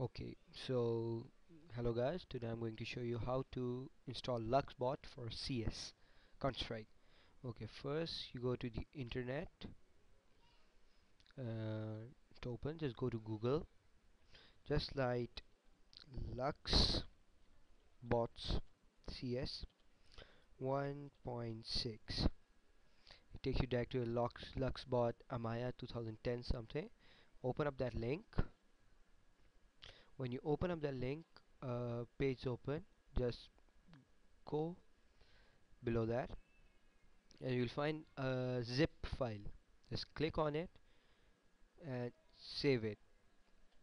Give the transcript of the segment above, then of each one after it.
okay so hello guys today I'm going to show you how to install LuxBot for CS Counter-Strike okay first you go to the internet uh, to open just go to Google just like Lux bots CS 1.6 it takes you back to Lux LuxBot Amaya 2010 something. Open up that link when you open up the link uh, page open just go below that and you'll find a zip file. Just click on it and save it.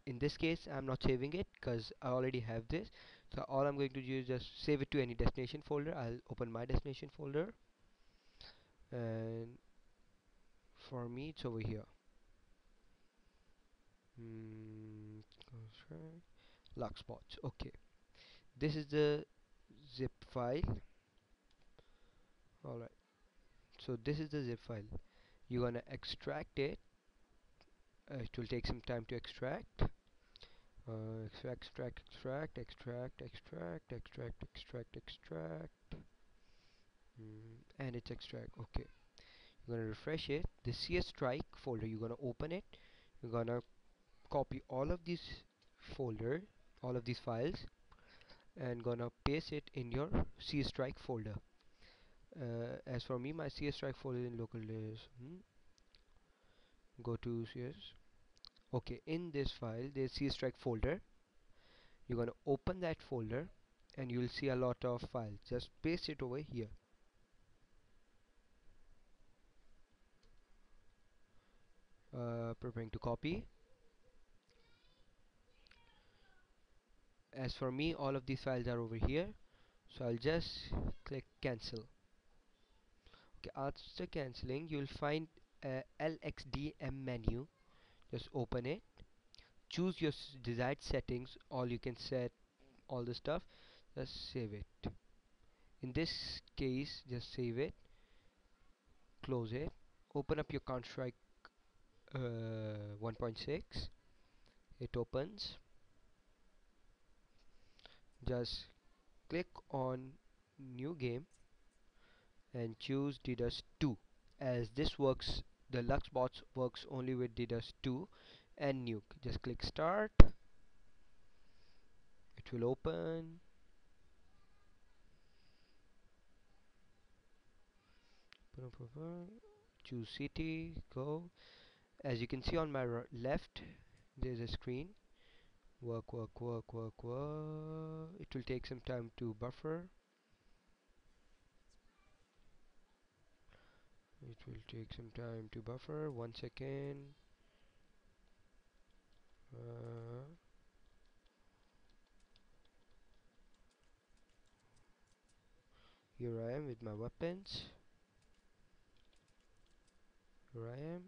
In this case I'm not saving it because I already have this. So all I'm going to do is just save it to any destination folder. I'll open my destination folder and for me it's over here. Mm, record spots okay. This is the zip file. Alright. So this is the zip file. You're gonna extract it. Uh, it will take some time to extract. Uh, extract extract extract extract extract extract extract mm, and it's extract. Okay. You're gonna refresh it. The cs strike folder you're gonna open it. You're gonna copy all of these folder all of these files and gonna paste it in your CS strike folder. Uh, as for me my CS strike folder in local is hmm, go to CS okay in this file there's strike folder. You're gonna open that folder and you'll see a lot of files. Just paste it over here. Uh, preparing to copy as for me all of these files are over here. So I'll just click cancel. Okay after cancelling you'll find a LXDM menu. Just open it. Choose your desired settings all you can set all the stuff. Just save it. In this case just save it. Close it. Open up your Counter-Strike uh, 1.6 it opens just click on new game and choose de_dust 2 as this works the LuxBots works only with de_dust 2 and nuke. Just click start. It will open. Choose CT go. As you can see on my left there's a screen work work work work work it will take some time to buffer. It will take some time to buffer. One second. Uh, here I am with my weapons. Here I am.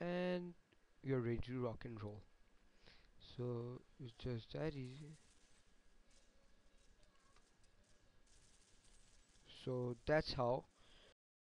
And you're ready to rock and roll so it's just that easy. So that's how